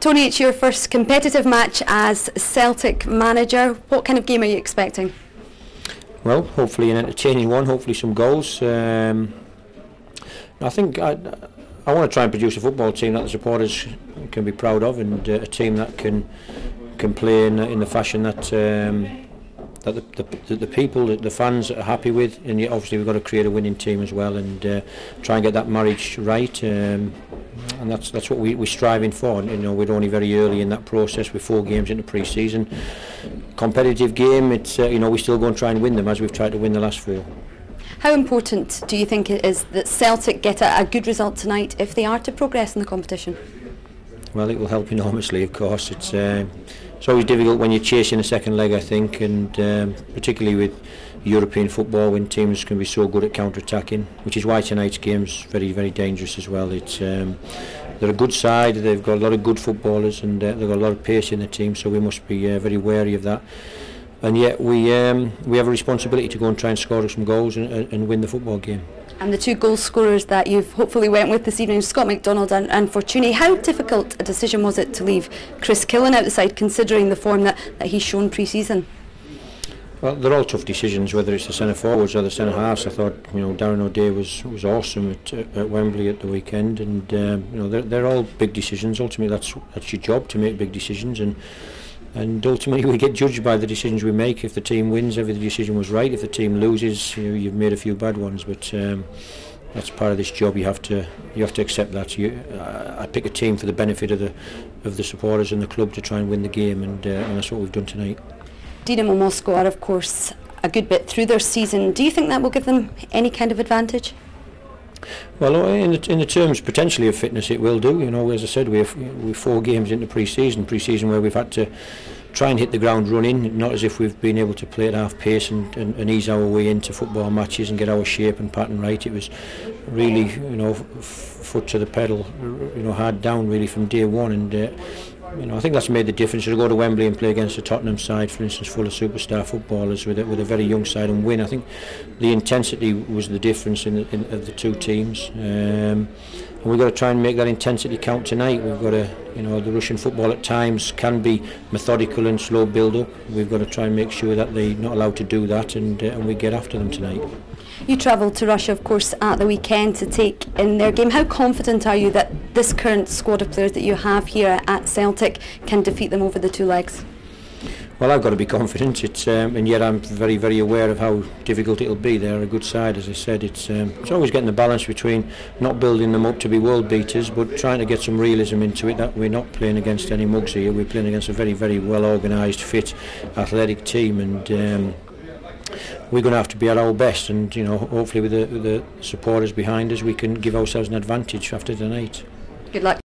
Tony, it's your first competitive match as Celtic manager. What kind of game are you expecting? Well, hopefully an entertaining one, hopefully some goals. Um, I think I, I want to try and produce a football team that the supporters can be proud of and uh, a team that can can play in, in the fashion that um, that the, the, the people, the, the fans are happy with and yet obviously we've got to create a winning team as well and uh, try and get that marriage right um, and that's that's what we, we're striving for and, you know we're only very early in that process with four games into pre-season competitive game it's uh, you know we still go and try and win them as we've tried to win the last four How important do you think it is that Celtic get a, a good result tonight if they are to progress in the competition? Well, it will help enormously, of course. It's uh, it's always difficult when you're chasing a second leg, I think, and um, particularly with European football when teams can be so good at counter-attacking, which is why tonight's game's very, very dangerous as well. It's um, they're a good side. They've got a lot of good footballers, and uh, they've got a lot of pace in the team. So we must be uh, very wary of that. And yet we um, we have a responsibility to go and try and score some goals and, and win the football game. And the two goal scorers that you've hopefully went with this evening, Scott McDonald and, and Fortuné, how difficult a decision was it to leave Chris Killen out the side considering the form that, that he's shown pre-season? Well, they're all tough decisions, whether it's the centre forwards or the centre halves. I thought, you know, Darren O'Dea was was awesome at, at Wembley at the weekend, and um, you know, they're, they're all big decisions. Ultimately, that's that's your job to make big decisions, and and ultimately we get judged by the decisions we make. If the team wins, every decision was right. If the team loses, you know, you've made a few bad ones, but. Um, that's part of this job. You have to you have to accept that. You, uh, I pick a team for the benefit of the of the supporters and the club to try and win the game, and, uh, and that's what we've done tonight. Dinamo Moscow are of course a good bit through their season. Do you think that will give them any kind of advantage? Well, uh, in the, in the terms potentially of fitness, it will do. You know, as I said, we have we four games into pre-season, pre-season where we've had to try and hit the ground running, not as if we've been able to play at half pace and, and, and ease our way into football matches and get our shape and pattern right. It was really, you know, foot to the pedal, you know, hard down really from day one, and uh, You know, I think that's made the difference. To go to Wembley and play against the Tottenham side, for instance, full of superstar footballers with a, with a very young side and win. I think the intensity was the difference in, in of the two teams. Um, we've got to try and make that intensity count tonight. We've got to, you know, the Russian football at times can be methodical and slow build-up. We've got to try and make sure that they're not allowed to do that, and, uh, and we get after them tonight. You travelled to Russia, of course, at the weekend to take in their game. How confident are you that this current squad of players that you have here at Celtic can defeat them over the two legs? Well, I've got to be confident, it's, um, and yet I'm very, very aware of how difficult it'll be. They're a good side, as I said. It's, um, it's always getting the balance between not building them up to be world beaters, but trying to get some realism into it. That we're not playing against any mugs here. We're playing against a very, very well organised, fit, athletic team, and. Um, we're going to have to be at our best and you know hopefully with the, with the supporters behind us we can give ourselves an advantage after tonight. Good luck.